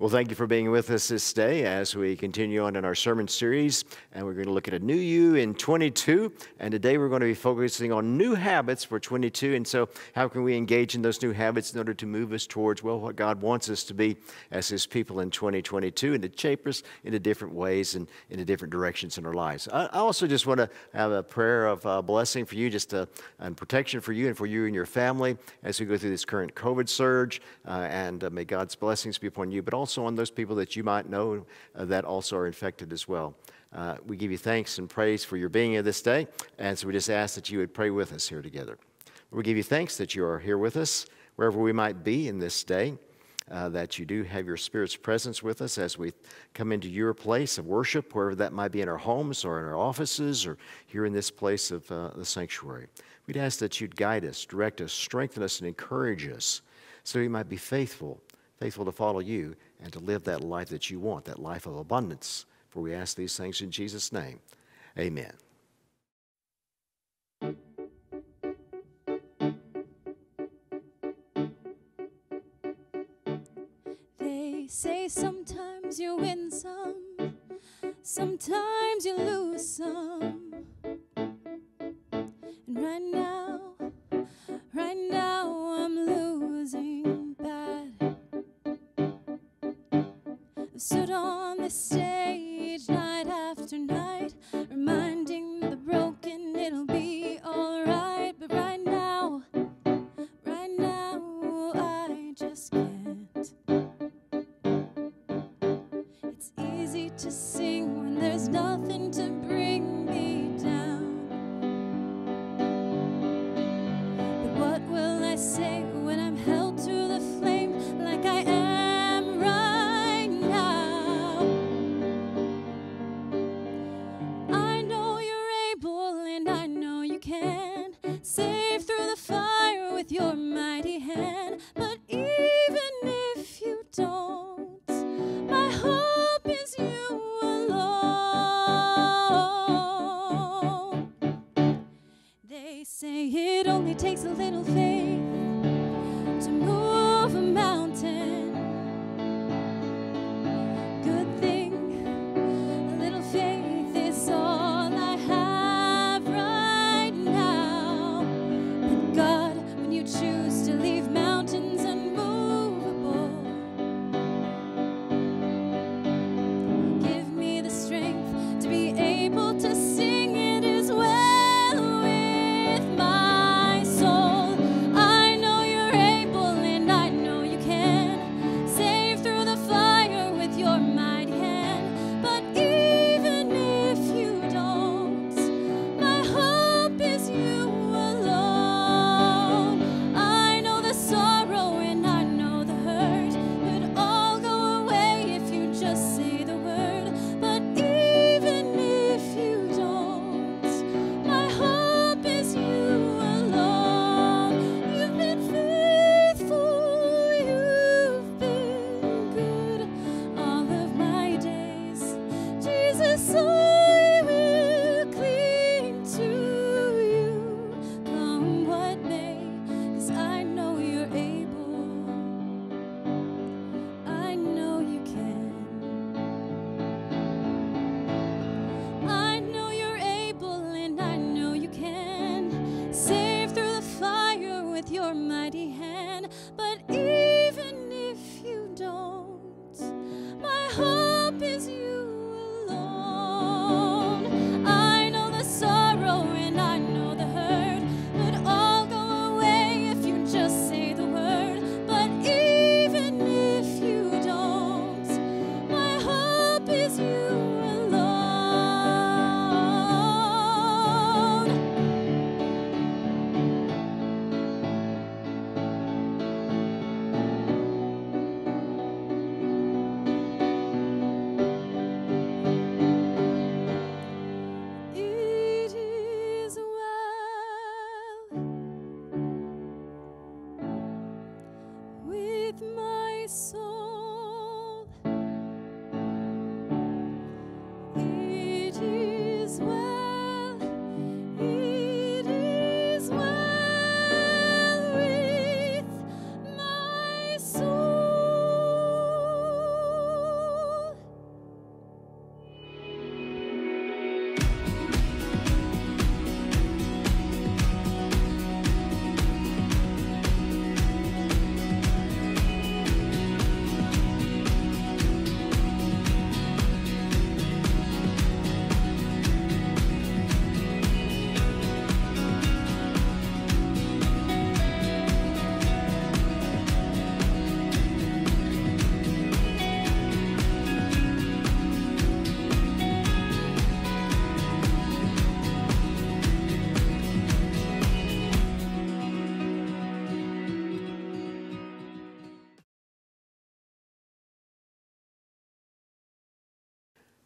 Well, thank you for being with us this day as we continue on in our sermon series. And we're going to look at a new you in 22. And today we're going to be focusing on new habits for 22. And so, how can we engage in those new habits in order to move us towards, well, what God wants us to be as His people in 2022 and to shape us into different ways and into different directions in our lives? I also just want to have a prayer of uh, blessing for you, just a, uh, and protection for you and for you and your family as we go through this current COVID surge. Uh, and uh, may God's blessings be upon you, but also also on those people that you might know uh, that also are infected as well. Uh, we give you thanks and praise for your being here this day, and so we just ask that you would pray with us here together. We give you thanks that you are here with us, wherever we might be in this day. Uh, that you do have your Spirit's presence with us as we come into your place of worship, wherever that might be in our homes or in our offices or here in this place of uh, the sanctuary. We'd ask that you'd guide us, direct us, strengthen us, and encourage us so we might be faithful, faithful to follow you and to live that life that you want, that life of abundance. For we ask these things in Jesus' name. Amen. They say sometimes you win some, sometimes you lose some.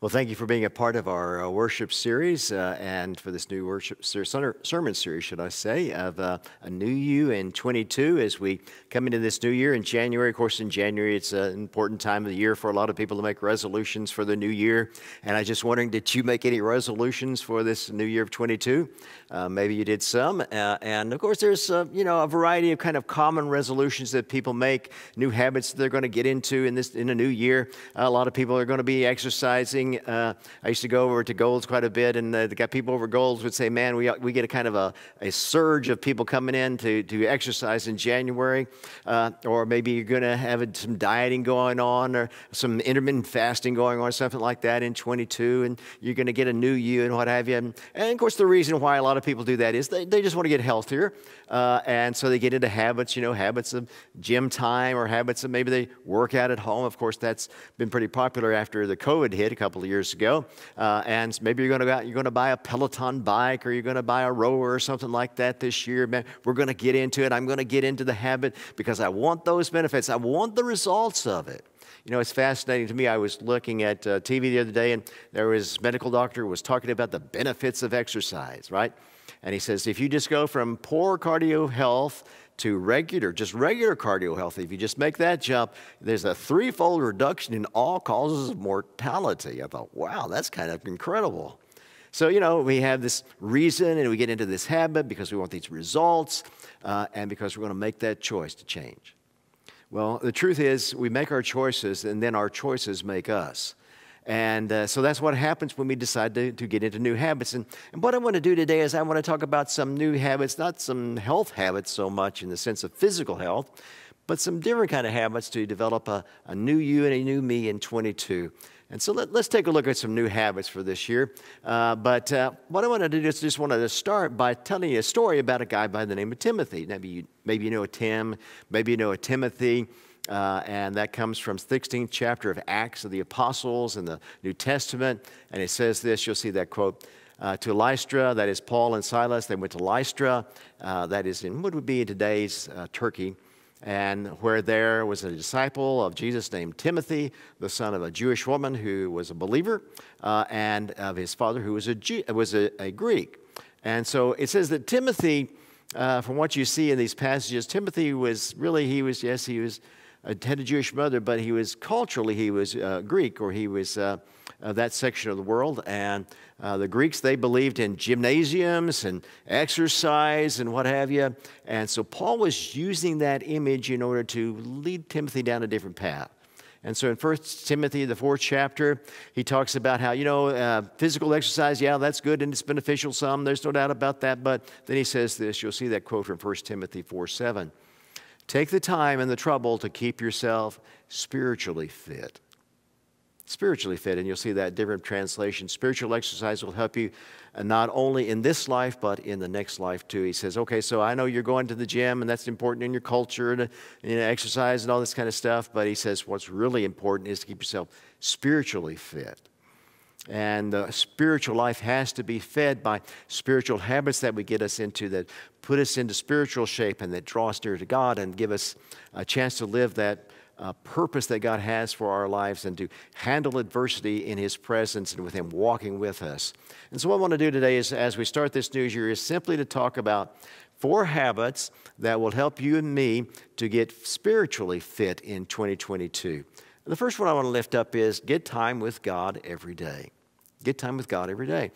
Well, thank you for being a part of our uh, worship series uh, and for this new worship ser- sermon series, should I say, of uh, a new you in 22 as we come into this new year in January. Of course, in January, it's an important time of the year for a lot of people to make resolutions for the new year. And I just wondering, did you make any resolutions for this new year of 22? Uh, maybe you did some. Uh, and of course, there's uh, you know a variety of kind of common resolutions that people make, new habits they're going to get into in this in a new year. a lot of people are going to be exercising uh, I used to go over to Gold's quite a bit, and uh, the people over Gold's would say, "Man, we, we get a kind of a, a surge of people coming in to, to exercise in January, uh, or maybe you're going to have some dieting going on, or some intermittent fasting going on, something like that in 22, and you're going to get a new you and what have you." And, and, of course, the reason why a lot of people do that is they, they just want to get healthier, uh, and so they get into habits, you know, habits of gym time or habits of maybe they work out at home. Of course, that's been pretty popular after the COVID hit a couple of years ago. Uh, and maybe you're going to you're going to buy a Peloton bike or you're going to buy a rower or something like that this year. Man, we're going to get into it. I'm going to get into the habit because I want those benefits. I want the results of it. You know, it's fascinating to me. I was looking at uh, TV the other day, and there was a medical doctor was talking about the benefits of exercise, right? And he says if you just go from poor cardio health to regular, just regular cardio health, if you just make that jump, there's a threefold reduction in all causes of mortality. I thought, wow, that's kind of incredible. So, you know, we have this reason and we get into this habit because we want these results uh, and because we're going to make that choice to change. Well, the truth is, we make our choices and then our choices make us. And uh, so that's what happens when we decide to, to get into new habits. And, and what I want to do today is I want to talk about some new habits, not some health habits so much in the sense of physical health, but some different kind of habits to develop a, a new you and a new me in 22. And so let, us take a look at some new habits for this year. Uh, but uh, what I want to do is just wanted to start by telling you a story about a guy by the name of Timothy. Maybe you, maybe you know a Tim, maybe you know a Timothy. Uh, and that comes from 16th chapter of Acts of the Apostles in the New Testament. And it says this, you'll see that quote, uh, to Lystra, that is Paul and Silas, they went to Lystra, uh, that is in what would be in today's uh, Turkey, and where there was a disciple of Jesus named Timothy, the son of a Jewish woman who was a believer, uh, and of his father who was a, Jew, was a, a Greek. And so it says that Timothy, uh, from what you see in these passages, Timothy was really, he was, yes, he was had a Jewish mother, but he was culturally, he was uh, Greek, or he was uh, that section of the world. And uh, the Greeks, they believed in gymnasiums and exercise and what have you. And so Paul was using that image in order to lead Timothy down a different path. And so in 1 Timothy, the fourth chapter, he talks about how, you know, uh, physical exercise, yeah, that's good and it's beneficial some. There's no doubt about that. But then he says this, you'll see that quote from 1 Timothy 4 7. Take the time and the trouble to keep yourself spiritually fit. Spiritually fit, and you'll see that different translation. Spiritual exercise will help you uh, not only in this life, but in the next life too. He says, okay, so I know you're going to the gym and that's important in your culture and you know, exercise and all this kind of stuff, but he says what's really important is to keep yourself spiritually fit. And the spiritual life has to be fed by spiritual habits that we get us into that put us into spiritual shape and that draw us near to God and give us a chance to live that uh, purpose that God has for our lives and to handle adversity in His presence and with Him walking with us. And so, what I want to do today is, as we start this new year, is simply to talk about four habits that will help you and me to get spiritually fit in 2022. The first one I want to lift up is get time with God every day. Get time with God every day.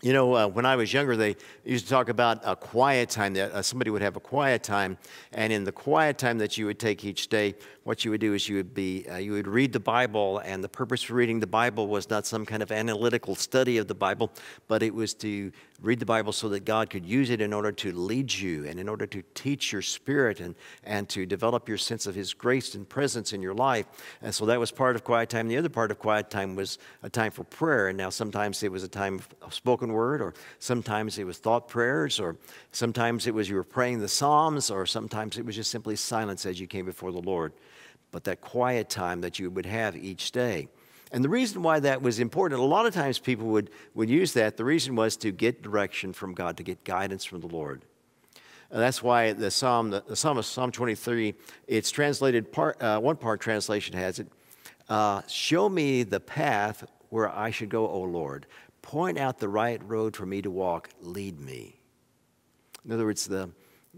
You know, uh, when I was younger, they used to talk about a quiet time, that uh, somebody would have a quiet time. And in the quiet time that you would take each day, what you would do is you would, be, uh, you would read the Bible. And the purpose for reading the Bible was not some kind of analytical study of the Bible, but it was to read the Bible so that God could use it in order to lead you and in order to teach your spirit and, and to develop your sense of His grace and presence in your life. And so that was part of quiet time. The other part of quiet time was a time for prayer. And now sometimes it was a time of spoken word, or sometimes it was thought prayers, or sometimes it was you were praying the Psalms, or sometimes it was just simply silence as you came before the Lord. But that quiet time that you would have each day. And the reason why that was important, a lot of times people would, would use that, the reason was to get direction from God, to get guidance from the Lord. And that's why the Psalm, the, the Psalm of Psalm 23, it's translated, part, uh, one part translation has it, uh, show me the path where I should go, O Lord. Point out the right road for me to walk. Lead me. In other words, the,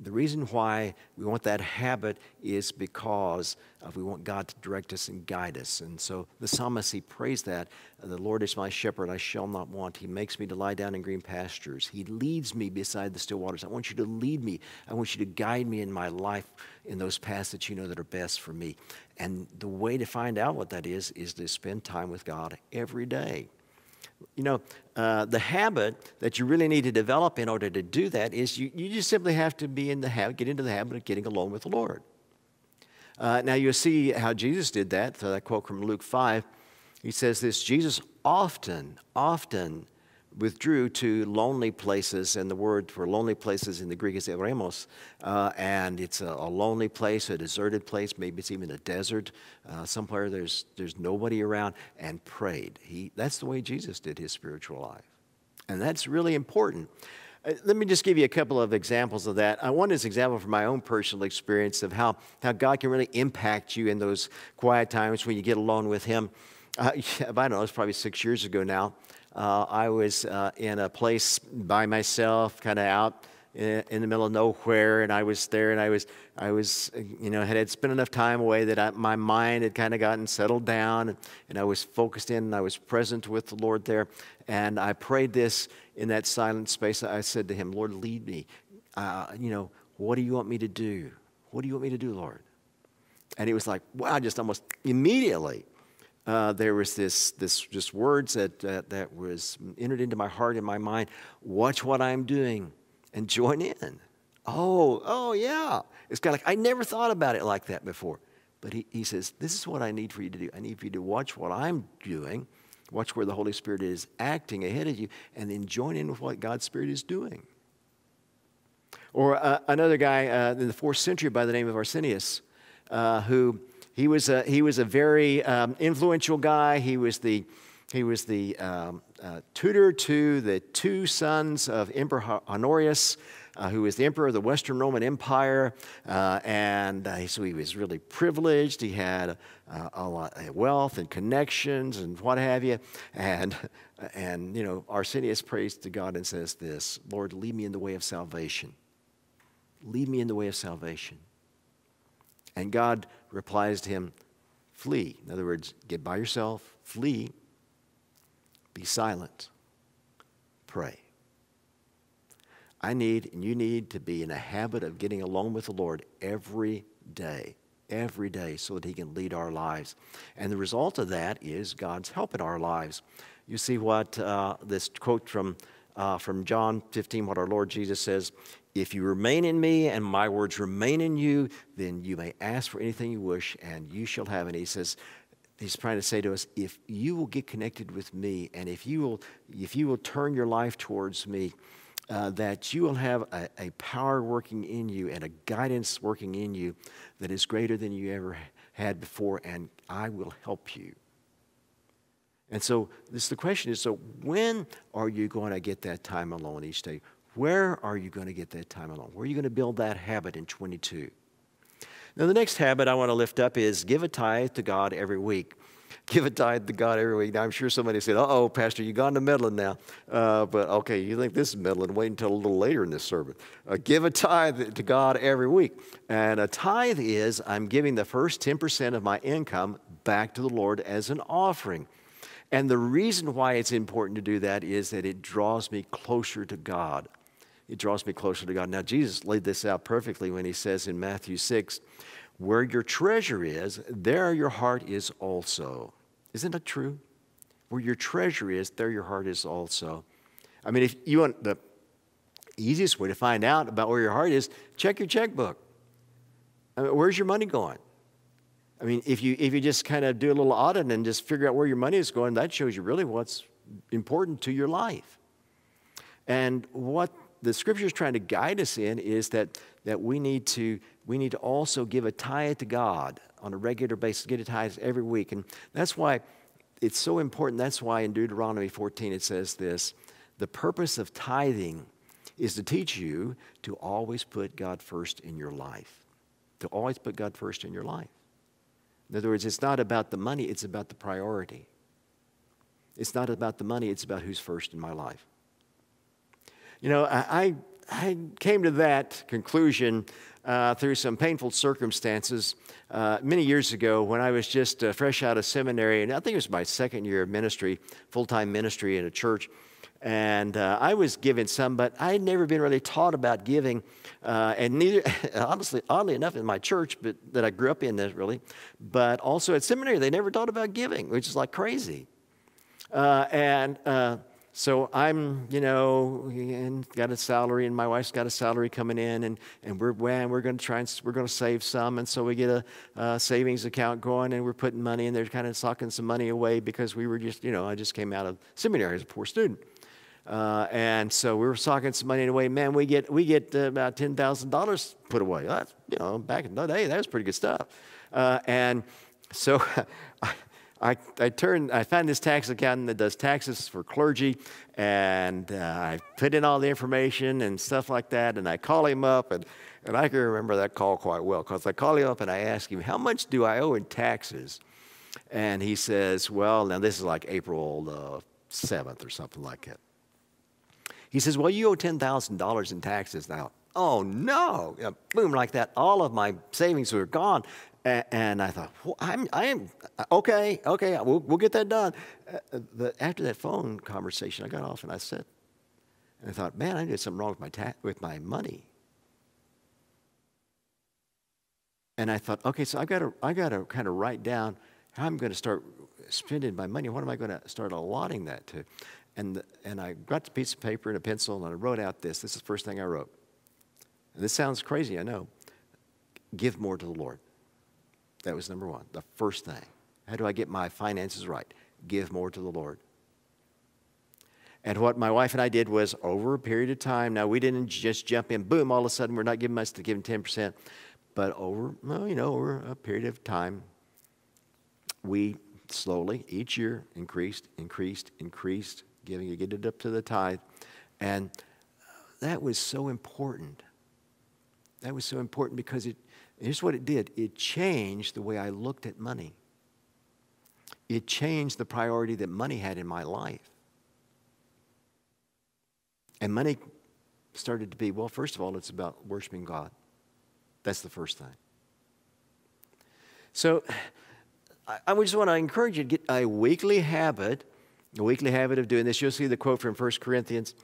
the reason why we want that habit is because we want God to direct us and guide us. And so the psalmist, he prays that the Lord is my shepherd, I shall not want. He makes me to lie down in green pastures. He leads me beside the still waters. I want you to lead me. I want you to guide me in my life in those paths that you know that are best for me. And the way to find out what that is, is to spend time with God every day. You know, uh, the habit that you really need to develop in order to do that is you, you just simply have to be in the habit, get into the habit of getting alone with the Lord. Uh, now you'll see how Jesus did that. So that quote from Luke 5, he says this Jesus often, often withdrew to lonely places, and the word for lonely places in the Greek is eremos, uh, and it's a, a, lonely place, a deserted place, maybe it's even a desert, uh, somewhere there's, there's nobody around, and prayed. He, that's the way Jesus did his spiritual life. And that's really important. Uh, let me just give you a couple of examples of that. I want this example from my own personal experience of how, how God can really impact you in those quiet times when you get alone with Him. Uh, I don't know, it's probably six years ago now uh, I was uh, in a place by myself, kind of out in, in, the middle of nowhere, and I was there, and I was, I was, you know, had, spent enough time away that I, my mind had kind of gotten settled down, and, and I was focused in, and I was present with the Lord there, and I prayed this in that silent space. I said to Him, Lord, lead me. Uh, you know, what do you want me to do? What do you want me to do, Lord? And he was like, wow, just almost immediately uh, there was this, this just words that, that was entered into my heart and my mind. Watch what I'm doing and join in. Oh, oh yeah. It's kind of like, I never thought about it like that before. But he, he says, This is what I need for you to do. I need for you to watch what I'm doing, watch where the Holy Spirit is acting ahead of you, and then join in with what God's Spirit is doing. Or uh, another guy uh, in the fourth century by the name of Arsenius, uh, who he was a, he was a very um, influential guy. He was the, he was the um, uh, tutor to the two sons of Emperor Honorius, uh, who was the emperor of the Western Roman Empire. Uh, and uh, so he was really privileged. He had uh, a lot of wealth and connections and what have you. And, and, you know, Arsenius prays to God and says this Lord, lead me in the way of salvation. Lead me in the way of salvation. And God replies to him, Flee. In other words, get by yourself, flee, be silent, pray. I need and you need to be in a habit of getting alone with the Lord every day, every day, so that He can lead our lives. And the result of that is God's help in our lives. You see what uh, this quote from, uh, from John 15, what our Lord Jesus says if you remain in me and my words remain in you, then you may ask for anything you wish and you shall have it. And he says, he's trying to say to us, if you will get connected with me and if you will, if you will turn your life towards me, uh, that you will have a, a, power working in you and a guidance working in you that is greater than you ever had before, and I will help you. And so this the question is so when are you going to get that time alone each day? Where are you going to get that time alone? Where are you going to build that habit in 22? Now, the next habit I want to lift up is give a tithe to God every week. Give a tithe to God every week. Now, I'm sure somebody said, uh oh, Pastor, you've gone to meddling now. Uh, but okay, you think this is meddling? Wait until a little later in this sermon. Uh, give a tithe to God every week. And a tithe is I'm giving the first 10% of my income back to the Lord as an offering. And the reason why it's important to do that is that it draws me closer to God it draws me closer to God. Now, Jesus laid this out perfectly when he says in Matthew 6, Where your treasure is, there your heart is also. Isn't that true? Where your treasure is, there your heart is also. I mean, if you want the easiest way to find out about where your heart is, check your checkbook. I mean, where's your money going? I mean, if you, if you just kind of do a little audit and just figure out where your money is going, that shows you really what's important to your life. And what the scripture is trying to guide us in is that, that we, need to, we need to also give a tithe to God on a regular basis, get a tithe every week. And that's why it's so important. That's why in Deuteronomy 14 it says this the purpose of tithing is to teach you to always put God first in your life. To always put God first in your life. In other words, it's not about the money, it's about the priority. It's not about the money, it's about who's first in my life. You know, I, I came to that conclusion uh, through some painful circumstances uh, many years ago when I was just uh, fresh out of seminary, and I think it was my second year of ministry, full time ministry in a church. And uh, I was given some, but I had never been really taught about giving. Uh, and neither, honestly, oddly enough, in my church, but that I grew up in, this really, but also at seminary, they never taught about giving, which is like crazy. Uh, and so I'm, you know, and got a salary, and my wife's got a salary coming in, and, and we're well, we're going to try and we're going to save some, and so we get a, a, savings account going, and we're putting money in there, kind of socking some money away because we were just, you know, I just came out of seminary as a poor student, uh, and so we were socking some money away. Man, we get we get uh, about ten thousand dollars put away. That's you know, back in the day, that was pretty good stuff, uh, and so. I I turned, I found this tax accountant that does taxes for clergy, and uh, I put in all the information and stuff like that, and I call him up, and, and I can remember that call quite well, because I call him up and I ask him, how much do I owe in taxes? And he says, well, now this is like April the 7th or something like that. He says, well, you owe $10,000 in taxes now. Oh no! boom, like that. All of my savings were gone. And I thought, well, I'm, I am, okay, okay, we'll, we'll get that done. Uh, after that phone conversation, I got off and I said, and I thought, man, I did something wrong with my, ta- with my money. And I thought, okay, so I got to, I got to kind of write down how I'm going to start spending my money. What am I going to start allotting that to? And, the, and I got a piece of paper and a pencil and I wrote out this. This is the first thing I wrote. And this sounds crazy, I know. Give more to the Lord. That was number one, the first thing. How do I get my finances right? Give more to the Lord. And what my wife and I did was over a period of time, now we didn't just jump in, boom, all of a sudden we're not giving much to give 10%, but over, well, you know, over a period of time, we slowly, each year, increased, increased, increased, giving it, get it up to the tithe. And that was so important. That was so important because it Here's what it did it changed the way I looked at money, it changed the priority that money had in my life. And money started to be well, first of all, it's about worshiping God. That's the first thing. So I, I just want to encourage you to get a weekly habit, a weekly habit of doing this. You'll see the quote from 1 Corinthians.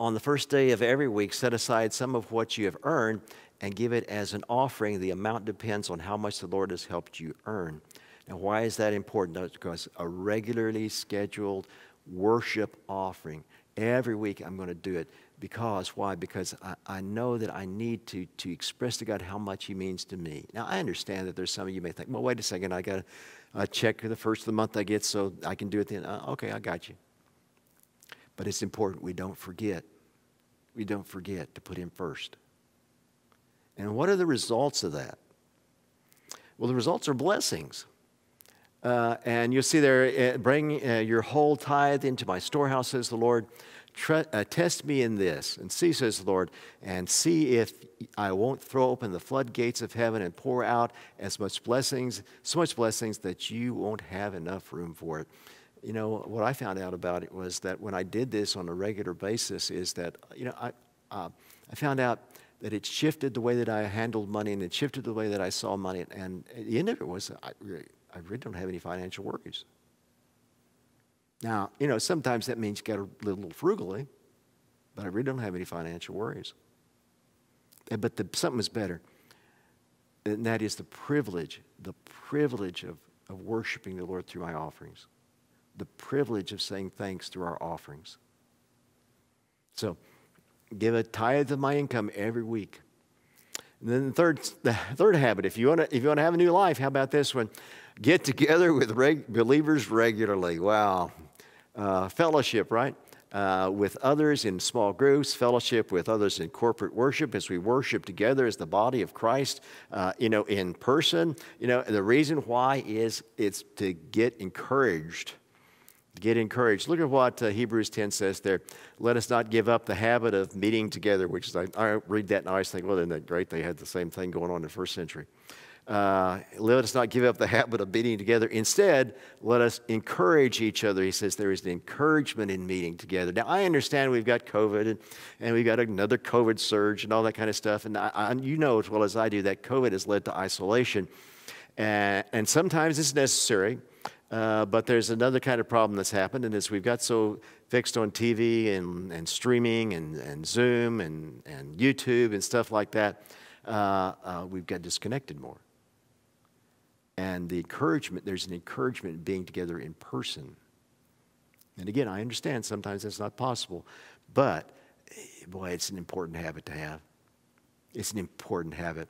On the first day of every week, set aside some of what you have earned and give it as an offering. The amount depends on how much the Lord has helped you earn. Now, why is that important? Because a regularly scheduled worship offering. Every week I'm going to do it. Because, why? Because I, I know that I need to, to express to God how much He means to me. Now, I understand that there's some of you may think, well, wait a second, I got to check the first of the month I get so I can do it then. Uh, okay, I got you. But it's important we don't forget. We don't forget to put Him first. And what are the results of that? Well, the results are blessings. Uh, and you'll see there, uh, bring uh, your whole tithe into my storehouse, says the Lord. Uh, test me in this, and see, says the Lord, and see if I won't throw open the floodgates of heaven and pour out as much blessings, so much blessings that you won't have enough room for it. You know, what I found out about it was that when I did this on a regular basis, is that, you know, I, uh, I found out that it shifted the way that I handled money and it shifted the way that I saw money. And the end of it was I really, I really don't have any financial worries. Now, you know, sometimes that means you live a little frugally, but I really don't have any financial worries. But the, something is better, and that is the privilege, the privilege of, of worshiping the Lord through my offerings, the privilege of saying thanks through our offerings. So, give a tithe of my income every week. And then the third, the third habit, if you want to, if you want to have a new life, how about this one? Get together with reg- believers regularly. Wow, uh, fellowship, right? Uh, with others in small groups, fellowship with others in corporate worship as we worship together as the body of Christ, uh, you know, in person. You know, the reason why is it's to get encouraged get encouraged. Look at what uh, Hebrews 10 says there. Let us not give up the habit of meeting together, which is, I, I read that and I always think, well, isn't that great? They had the same thing going on in the first century. Uh, let us not give up the habit of meeting together. Instead, let us encourage each other. He says there is an encouragement in meeting together. Now, I understand we've got COVID and, and we've got another COVID surge and all that kind of stuff. And I, I, you know as well as I do that COVID has led to isolation. And, and sometimes it's necessary. Uh, but there's another kind of problem that's happened, and is we've got so fixed on TV and, and streaming and, and Zoom and, and YouTube and stuff like that, uh, uh, we've got disconnected more. And the encouragement, there's an encouragement in being together in person. And again, I understand sometimes that's not possible, but eh, boy, it's an important habit to have. It's an important habit.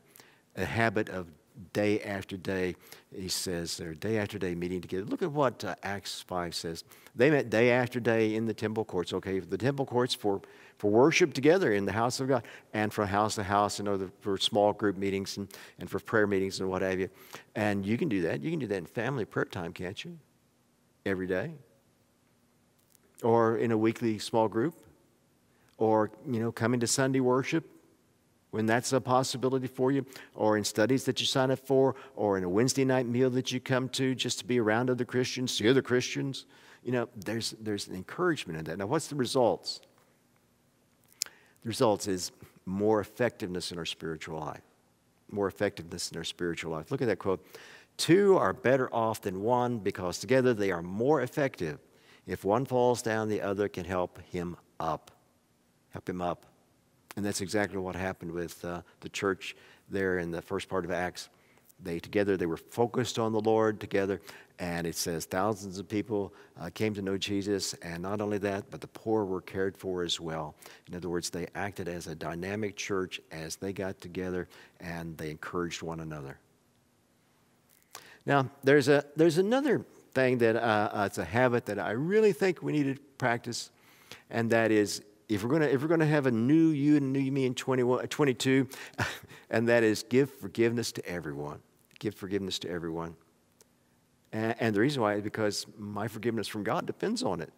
A habit of day after day, he says, they're day after day meeting together. Look at what uh, Acts 5 says. They met day after day in the temple courts, okay? The temple courts for, for worship together in the house of God, and from house to house, and other, for small group meetings and, and for prayer meetings and what have you. And you can do that. You can do that in family prayer time, can't you? Every day. Or in a weekly small group. Or, you know, coming to Sunday worship when that's a possibility for you, or in studies that you sign up for, or in a Wednesday night meal that you come to just to be around other Christians, see other Christians, you know, there's, there's an encouragement in that. Now, what's the results? The results is more effectiveness in our spiritual life. More effectiveness in our spiritual life. Look at that quote. Two are better off than one because together they are more effective. If one falls down, the other can help him up. Help him up. And that's exactly what happened with uh, the church there in the first part of Acts. They together, they were focused on the Lord together, and it says thousands of people uh, came to know Jesus, and not only that, but the poor were cared for as well. In other words, they acted as a dynamic church as they got together and they encouraged one another. Now, there's a there's another thing that uh, uh, it's a habit that I really think we need to practice, and that is if we're going to if we're going to have a new you and a new me in 21, uh, 22 and that is give forgiveness to everyone. Give forgiveness to everyone. And, and, the reason why is because my forgiveness from god depends on it.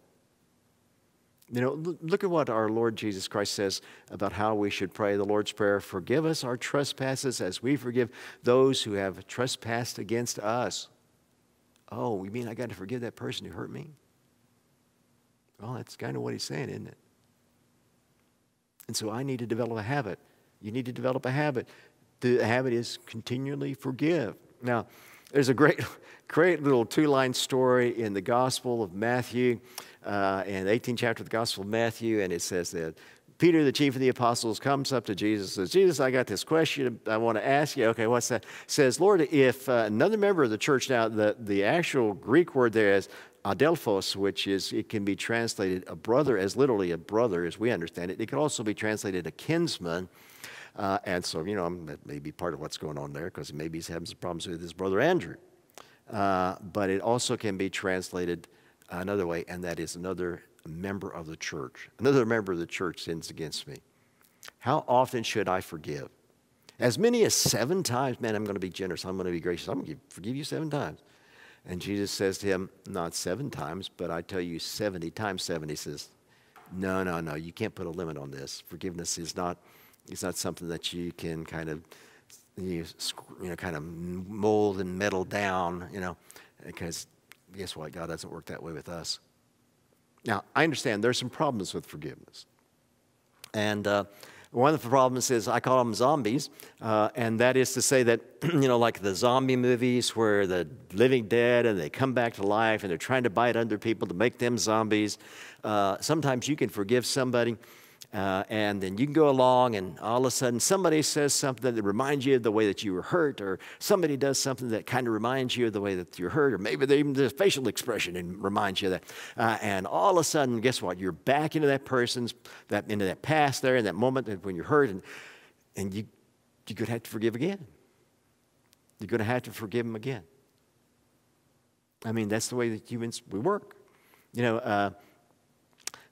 You know look at what our lord jesus christ says about how we should pray the lord's prayer. Forgive us our trespasses as we forgive those who have trespassed against us. Oh you mean i got to forgive that person who hurt me? Well that's kind of what he's saying isn't it and so I need to develop a habit. You need to develop a habit. The habit is continually forgive. Now, there's a great, great little two line story in the Gospel of Matthew, uh, in the 18th chapter of the Gospel of Matthew, and it says that Peter, the chief of the apostles, comes up to Jesus and says, Jesus, I got this question I want to ask you. Okay, what's that? Says, Lord, if uh, another member of the church, now the, the actual Greek word there is adelphos, which is, it can be translated a brother, as literally a brother as we understand it. It can also be translated a kinsman. Uh, and so, you know, that may be part of what's going on there because maybe he's having some problems with his brother Andrew. Uh, but it also can be translated another way, and that is another member of the church. Another member of the church sins against me. How often should I forgive? As many as seven times. Man, I'm going to be generous. I'm going to be gracious. I'm going to forgive you seven times. And Jesus says to him, Not seven times, but I tell you 70 times seven. He says, No, no, no, you can't put a limit on this. Forgiveness is not, is not something that you can kind of, you know, kind of mold and metal down, you know, because guess what? God doesn't work that way with us. Now, I understand there's some problems with forgiveness. And, uh, one of the problems is I call them zombies, uh, and that is to say that, you know, like the zombie movies where the living dead and they come back to life and they're trying to bite other people to make them zombies. Uh, sometimes you can forgive somebody uh, and then you can go along, and all of a sudden somebody says something that reminds you of the way that you were hurt, or somebody does something that kind of reminds you of the way that you're hurt, or maybe even the facial expression and reminds you of that. Uh, and all of a sudden, guess what? You're back into that person's that into that past there in that moment when you're hurt, and and you you're going to have to forgive again. You're going to have to forgive them again. I mean, that's the way that humans we work. You know. Uh,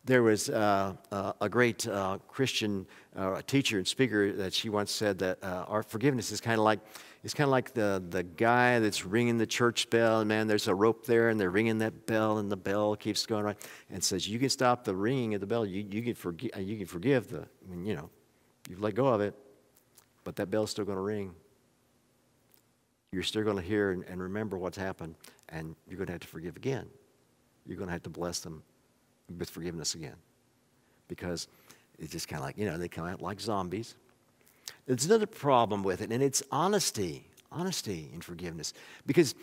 there was uh, uh, a great uh, Christian uh, teacher and speaker that she once said that uh, our forgiveness is kind of like it's kind of like the, the guy that's ringing the church bell, and man, there's a rope there, and they're ringing that bell, and the bell keeps going right, and says you can stop the ringing of the bell, you, you can forgive, you can forgive the, I mean, you know, you've let go of it, but that bell's still going to ring. you're still going to hear and, and remember what's happened, and you're going to have to forgive again. You're going to have to bless them with forgiveness again. Because it's just kind of like, you know, they come out like zombies. There's another problem with it, and it's honesty. Honesty in forgiveness. Because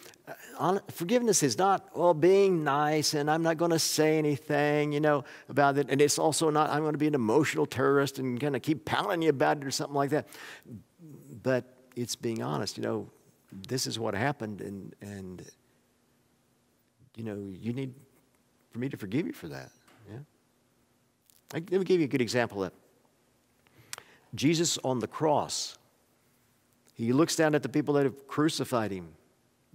uh, forgiveness is not, well, being nice and I'm not going to say anything, you know, about it. And it's also not, I'm going to be an emotional terrorist and kind of keep pounding you about it or something like that. But it's being honest. You know, this is what happened, and, and you know, you need for me to forgive you for that. Let me give you a good example of that. Jesus on the cross, he looks down at the people that have crucified him,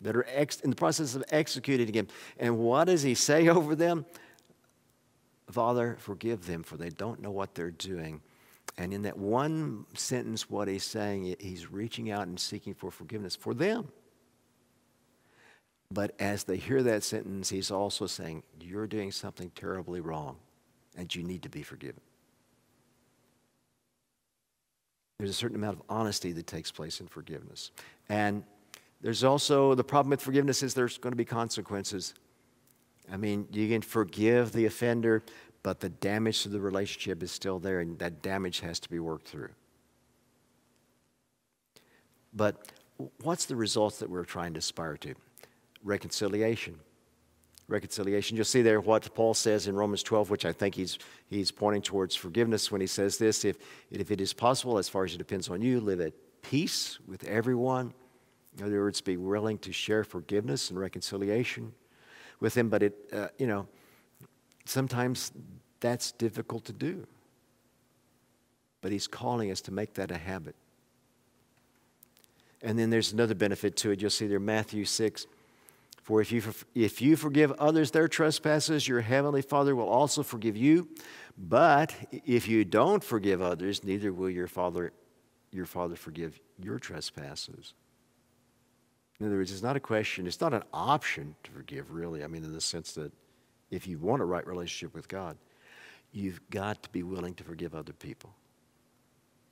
that are ex- in the process of executing him. And what does he say over them? Father, forgive them, for they don't know what they're doing. And in that one sentence, what he's saying, he's reaching out and seeking for forgiveness for them. But as they hear that sentence, he's also saying, You're doing something terribly wrong, and you need to be forgiven. There's a certain amount of honesty that takes place in forgiveness. And there's also the problem with forgiveness is there's going to be consequences. I mean, you can forgive the offender, but the damage to the relationship is still there, and that damage has to be worked through. But what's the results that we're trying to aspire to? Reconciliation. Reconciliation. You'll see there what Paul says in Romans 12, which I think he's, he's pointing towards forgiveness when he says this if, if it is possible, as far as it depends on you, live at peace with everyone. In other words, be willing to share forgiveness and reconciliation with them. But it, uh, you know, Sometimes that's difficult to do. But He's calling us to make that a habit. And then there's another benefit to it. You'll see there, Matthew 6. For if you, if you forgive others their trespasses, your heavenly Father will also forgive you. But if you don't forgive others, neither will your Father, your Father forgive your trespasses. In other words, it's not a question, it's not an option to forgive, really. I mean, in the sense that if you want a right relationship with God, you've got to be willing to forgive other people.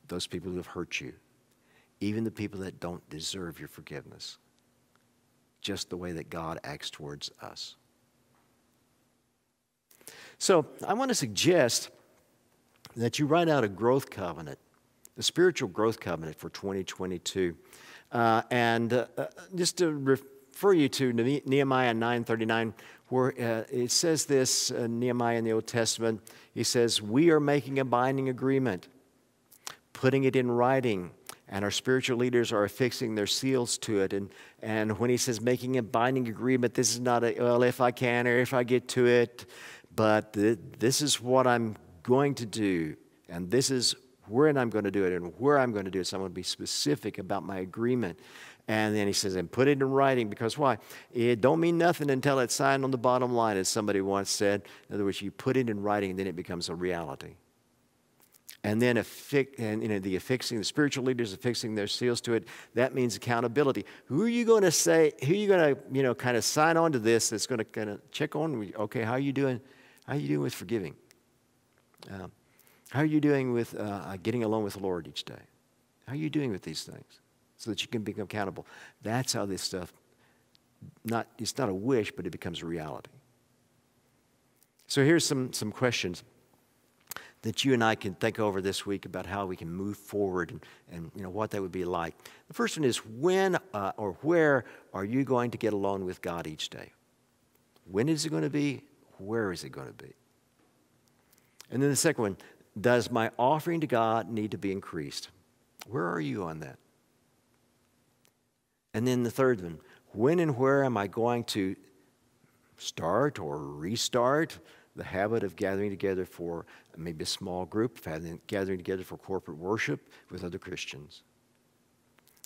Those people who have hurt you, even the people that don't deserve your forgiveness, just the way that God acts towards us. So I want to suggest that you write out a growth covenant, a spiritual growth covenant for 2022. Uh, and uh, uh, just to refer you to Nehemiah 9:39, where uh, it says this, uh, Nehemiah in the Old Testament, he says, We are making a binding agreement, putting it in writing, and our spiritual leaders are affixing their seals to it. And, and when he says making a binding agreement, this is not a, well, if I can or if I get to it, but th- this is what I'm going to do, and this is when I'm going to do it, and where I'm going to do it. So I'm going to be specific about my agreement. And then he says, and put it in writing because why? It don't mean nothing until it's signed on the bottom line, as somebody once said. In other words, you put it in writing, then it becomes a reality. And then and, you know, the affixing, the spiritual leaders affixing their seals to it, that means accountability. Who are you going to say, who are you going to, you know, kind of sign on to this that's going to kind of check on, okay, how are you doing? How are you doing with forgiving? Um, how are you doing with uh, getting along with the Lord each day? How are you doing with these things? so that you can become accountable. That's how this stuff, not, it's not a wish, but it becomes a reality. So here's some, some questions that you and I can think over this week about how we can move forward and, and you know, what that would be like. The first one is when uh, or where are you going to get along with God each day? When is it going to be? Where is it going to be? And then the second one, does my offering to God need to be increased? Where are you on that? And then the third one when and where am I going to start or restart the habit of gathering together for maybe a small group, gathering together for corporate worship with other Christians?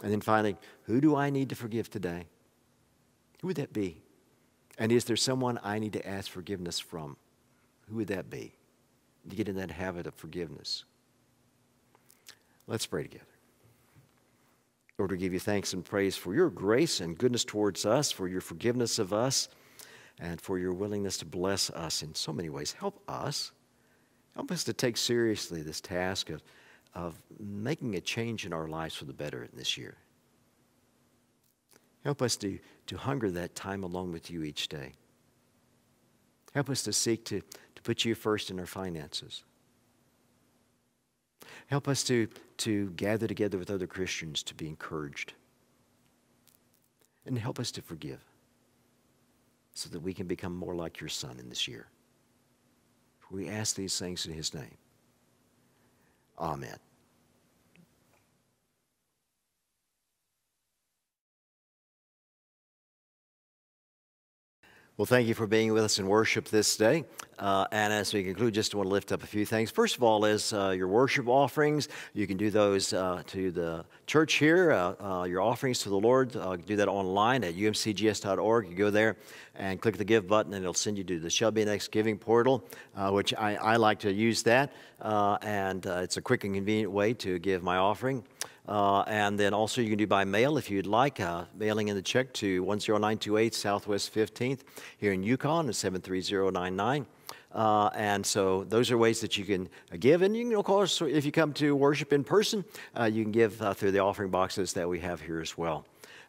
And then finally, who do I need to forgive today? Who would that be? And is there someone I need to ask forgiveness from? Who would that be? To get in that habit of forgiveness. Let's pray together. Lord, we give you thanks and praise for your grace and goodness towards us, for your forgiveness of us, and for your willingness to bless us in so many ways. Help us. Help us to take seriously this task of, of making a change in our lives for the better in this year. Help us to, to hunger that time along with you each day. Help us to seek to, to put you first in our finances. Help us to, to gather together with other Christians to be encouraged. And help us to forgive so that we can become more like your Son in this year. We ask these things in His name. Amen. Well, thank you for being with us in worship this day. Uh, and as we conclude, just want to lift up a few things. First of all, is uh, your worship offerings. You can do those uh, to the church here. Uh, uh, your offerings to the Lord. Uh, do that online at umcgs.org. You go there and click the give button, and it'll send you to the Shelby Next Giving portal, which I, I, like to use that. and it's a quick and convenient way to give my offering. Uh, and then also you can do by mail if you'd like, uh, mailing in the check to 10928 Southwest 15th here in Yukon at 73099. Uh, and so those are ways that you can give. And you can, of course, if you come to worship in person, uh, you can give uh, through the offering boxes that we have here as well.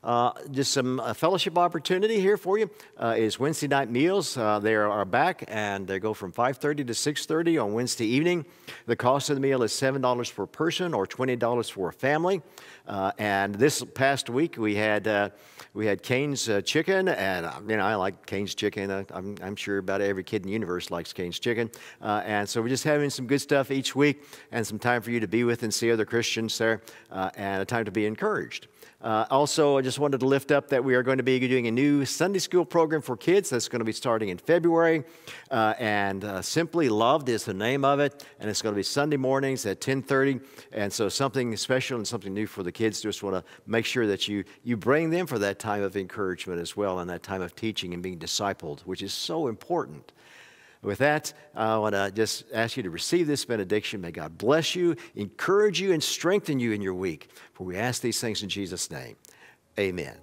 Uh, just some uh, fellowship opportunity here for you uh, is Wednesday night meals. Uh, they are back and they go from 5:30 to 6:30 on Wednesday evening. The cost of the meal is seven dollars per person or twenty dollars for a family. Uh, and this past week we had uh, we had Cane's chicken, and you know I like Cane's chicken. I'm, I'm, sure about every kid in the universe likes Cane's chicken. and so we're just having some good stuff each week, and some time for you to be with and see other Christians there, and a time to be encouraged. Uh, also, I just wanted to lift up that we are going to be doing a new Sunday school program for kids that's going to be starting in February. Uh, and uh, Simply Loved is the name of it. And it's going to be Sunday mornings at 1030. And so something special and something new for the kids. Just want to make sure that you, you bring them for that time of encouragement as well and that time of teaching and being discipled, which is so important. With that, I want to just ask you to receive this benediction. May God bless you, encourage you, and strengthen you in your week. For we ask these things in Jesus' name. Amen.